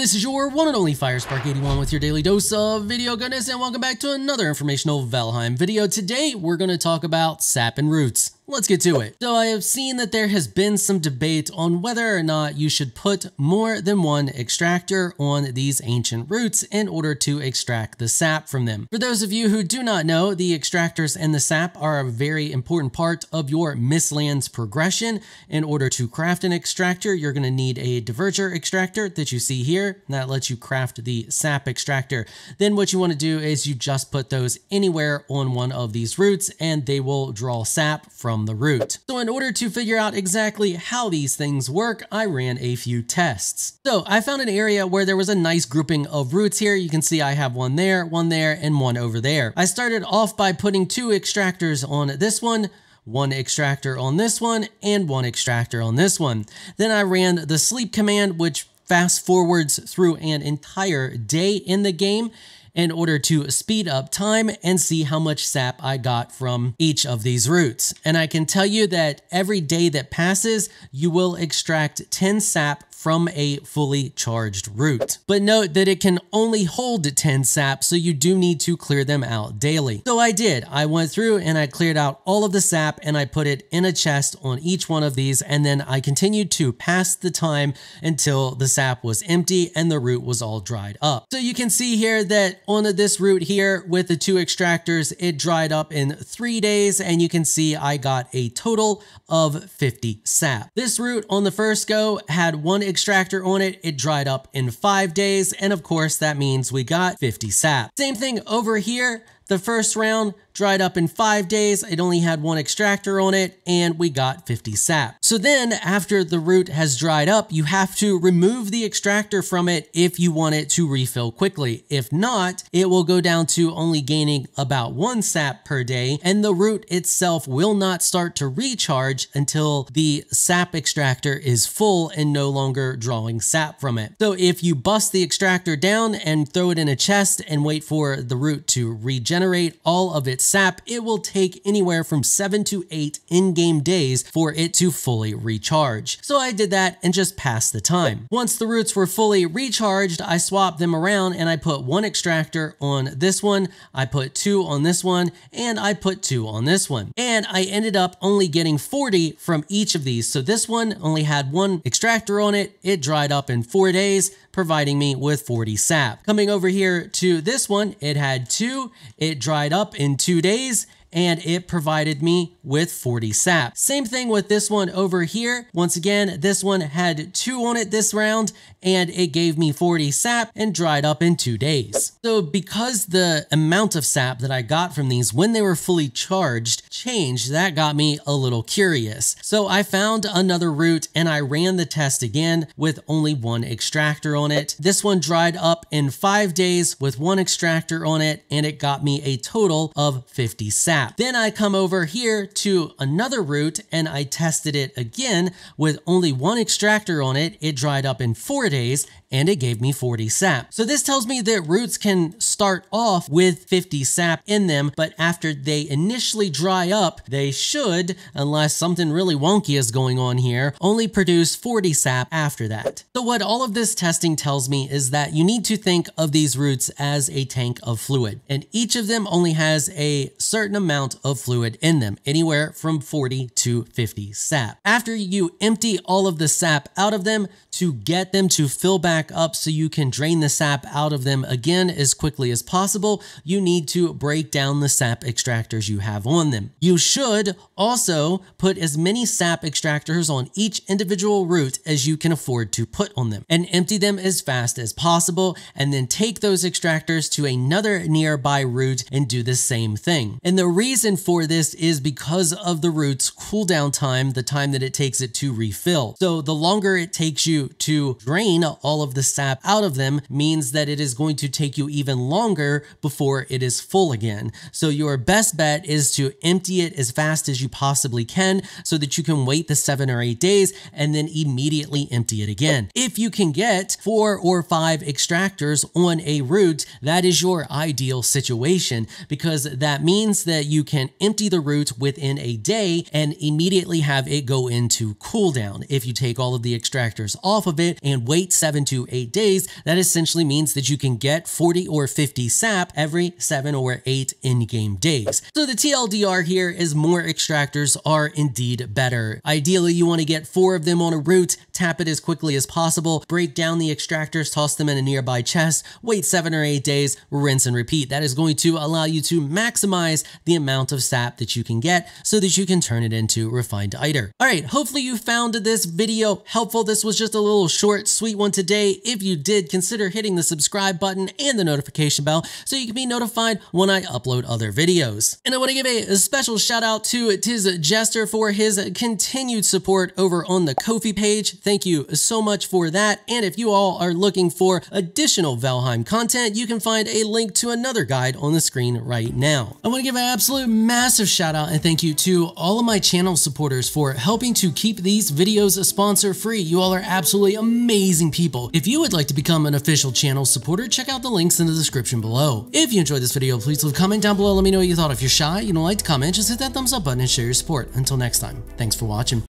This is your one and only Firespark81 with your daily dose of video goodness and welcome back to another informational Valheim video. Today we're going to talk about sap and roots. Let's get to it. So I have seen that there has been some debate on whether or not you should put more than one extractor on these ancient roots in order to extract the sap from them. For those of you who do not know, the extractors and the sap are a very important part of your Mistlands progression. In order to craft an extractor, you're going to need a Dvergr extractor that you see here. That lets you craft the sap extractor. Then what you want to do is you just put those anywhere on one of these roots and they will draw sap from the root. So in order to figure out exactly how these things work, I ran a few tests. So I found an area where there was a nice grouping of roots here. You can see I have one there, one there, and one over there. I started off by putting two extractors on this one, one extractor on this one, and one extractor on this one. Then I ran the sleep command, which fast forwards through an entire day in the game in order to speed up time and see how much sap I got from each of these roots. And I can tell you that every day that passes, you will extract 10 sap from a fully charged root. But note that it can only hold 10 sap, so you do need to clear them out daily. So I did. I went through and I cleared out all of the sap and I put it in a chest on each one of these and then I continued to pass the time until the sap was empty and the root was all dried up. So you can see here that on this root here with the two extractors, it dried up in three days and you can see I got a total of 50 sap. This root on the first go had one extractor on it, it dried up in five days. And of course, that means we got 50 sap. Same thing over here. The first round, dried up in five days. It only had one extractor on it and we got 50 sap. So then after the root has dried up, you have to remove the extractor from it if you want it to refill quickly. If not, it will go down to only gaining about one sap per day and the root itself will not start to recharge until the sap extractor is full and no longer drawing sap from it. So if you bust the extractor down and throw it in a chest and wait for the root to regenerate all of its sap, it will take anywhere from 7 to 8 in-game days for it to fully recharge. So I did that and just passed the time. Once the roots were fully recharged, I swapped them around and I put one extractor on this one, I put two on this one, and I put two on this one. And I ended up only getting 40 from each of these. So this one only had one extractor on it, it dried up in four days, providing me with 40 sap. Coming over here to this one, it had two, it dried up in two days, and it provided me with 40 sap. Same thing with this one over here. Once again, this one had two on it this round and it gave me 40 sap and dried up in two days. So because the amount of sap that I got from these when they were fully charged changed, that got me a little curious. So I found another root and I ran the test again with only one extractor on it. This one dried up in five days with one extractor on it and it got me a total of 50 sap sap. Then I come over here to another root and I tested it again with only one extractor on it. It dried up in four days and it gave me 40 sap. So this tells me that roots can start off with 50 sap in them, but after they initially dry up, they should, unless something really wonky is going on here, only produce 40 sap after that. So what all of this testing tells me is that you need to think of these roots as a tank of fluid, and each of them only has a certain amount of fluid in them, anywhere from 40 to 50 sap. After you empty all of the sap out of them, to get them to fill back up so you can drain the sap out of them again as quickly as possible, you need to break down the sap extractors you have on them. You should also put as many sap extractors on each individual root as you can afford to put on them and empty them as fast as possible and then take those extractors to another nearby root and do the same thing. And the reason for this is because of the root's cooldown time, the time that it takes it to refill. So the longer it takes you to drain all of the sap out of them means that it is going to take you even longer before it is full again. So your best bet is to empty it as fast as you possibly can so that you can wait the seven or eight days and then immediately empty it again. If you can get four or five extractors on a root, that is your ideal situation because that means that you can empty the root within a day and immediately have it go into cooldown. If you take all of the extractors off of it and wait seven to to 8 days, that essentially means that you can get 40 or 50 sap every 7 or 8 in-game days. So the TLDR here is more extractors are indeed better. Ideally, you want to get 4 of them on a root, tap it as quickly as possible, break down the extractors, toss them in a nearby chest, wait 7 or 8 days, rinse and repeat. That is going to allow you to maximize the amount of sap that you can get so that you can turn it into refined eitr. Alright, hopefully you found this video helpful. This was just a little short, sweet one today. If you did, consider hitting the subscribe button and the notification bell so you can be notified when I upload other videos. And I want to give a, special shout out to Tiz Jester for his continued support over on the Ko-fi page. Thank you so much for that. And if you all are looking for additional Valheim content, you can find a link to another guide on the screen right now. I want to give an absolute massive shout out and thank you to all of my channel supporters for helping to keep these videos sponsor free. You all are absolutely amazing people. If you would like to become an official channel supporter, check out the links in the description below. If you enjoyed this video, please leave a comment down below. Let me know what you thought. If you're shy, you don't like to comment, just hit that thumbs up button and share your support. Until next time, thanks for watching.